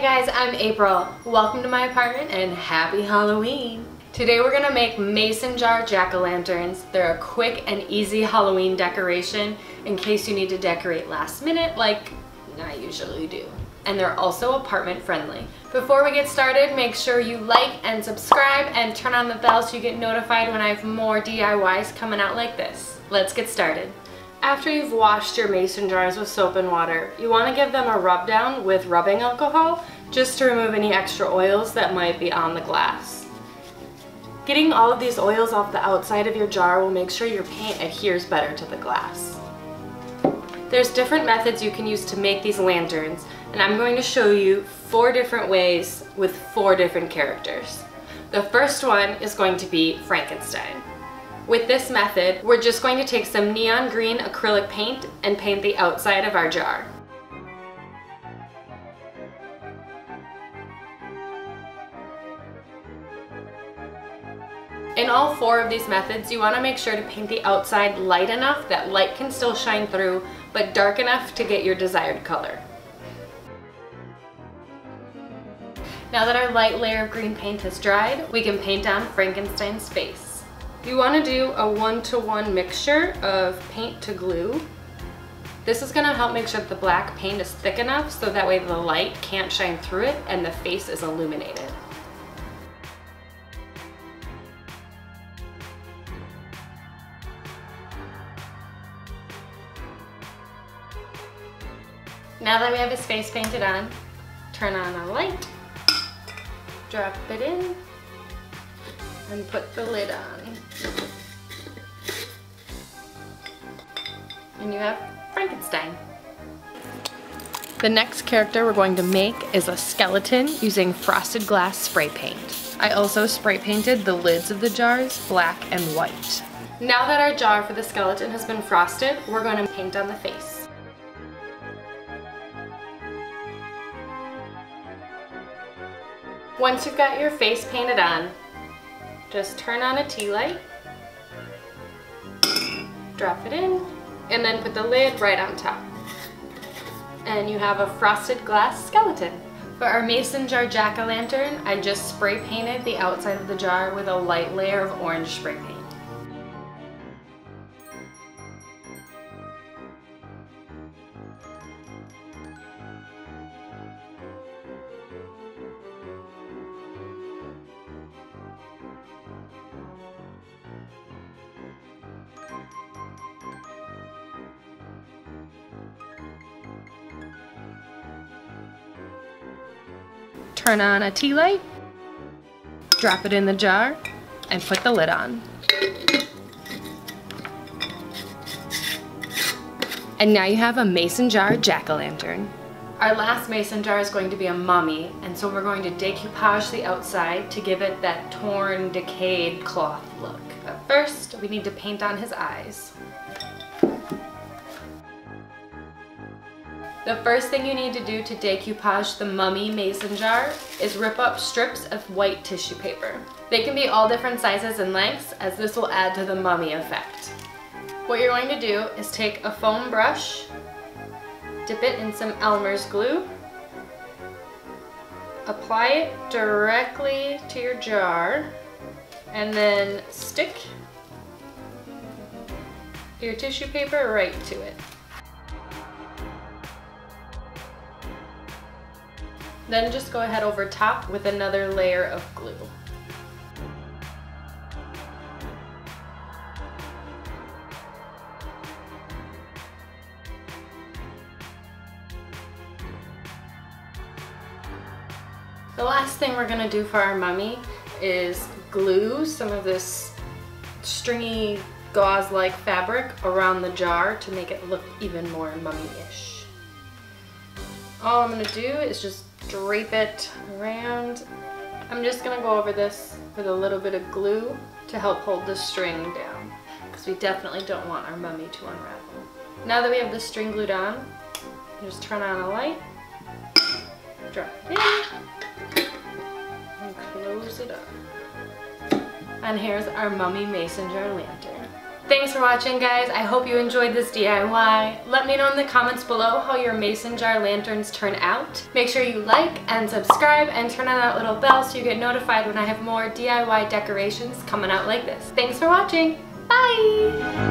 guys, I'm April. Welcome to my apartment and happy Halloween. Today we're gonna make mason jar jack-o'-lanterns. They're a quick and easy Halloween decoration in case you need to decorate last minute like I usually do. And they're also apartment friendly. Before we get started, make sure you like and subscribe and turn on the bell so you get notified when I have more DIYs coming out like this. Let's get started. After you've washed your mason jars with soap and water, you want to give them a rub down with rubbing alcohol just to remove any extra oils that might be on the glass. Getting all of these oils off the outside of your jar will make sure your paint adheres better to the glass. There's different methods you can use to make these lanterns and I'm going to show you four different ways with four different characters. The first one is going to be Frankenstein. With this method, we're just going to take some neon green acrylic paint and paint the outside of our jar. In all four of these methods, you want to make sure to paint the outside light enough that light can still shine through, but dark enough to get your desired color. Now that our light layer of green paint has dried, we can paint on Frankenstein's face. You want to do a one-to-one -one mixture of paint to glue. This is going to help make sure that the black paint is thick enough so that way the light can't shine through it and the face is illuminated. Now that we have his face painted on, turn on a light, drop it in, and put the lid on. And you have Frankenstein. The next character we're going to make is a skeleton using frosted glass spray paint. I also spray painted the lids of the jars black and white. Now that our jar for the skeleton has been frosted, we're going to paint on the face. Once you've got your face painted on, just turn on a tea light, drop it in, and then put the lid right on top. And you have a frosted glass skeleton. For our mason jar jack-o'-lantern, I just spray painted the outside of the jar with a light layer of orange spray paint. Turn on a tea light, drop it in the jar, and put the lid on. And now you have a mason jar jack-o'-lantern. Our last mason jar is going to be a mummy, and so we're going to decoupage the outside to give it that torn, decayed cloth look. But first, we need to paint on his eyes. The first thing you need to do to decoupage the mummy mason jar is rip up strips of white tissue paper. They can be all different sizes and lengths as this will add to the mummy effect. What you're going to do is take a foam brush, dip it in some Elmer's glue, apply it directly to your jar, and then stick your tissue paper right to it. Then just go ahead over top with another layer of glue. The last thing we're gonna do for our mummy is glue some of this stringy gauze-like fabric around the jar to make it look even more mummy-ish. All I'm gonna do is just drape it around. I'm just gonna go over this with a little bit of glue to help hold the string down because we definitely don't want our mummy to unravel. Now that we have the string glued on, just turn on a light, drop it in, and close it up. And here's our mummy mason jar lantern. Thanks for watching guys. I hope you enjoyed this DIY. Let me know in the comments below how your mason jar lanterns turn out. Make sure you like and subscribe and turn on that little bell so you get notified when I have more DIY decorations coming out like this. Thanks for watching. Bye!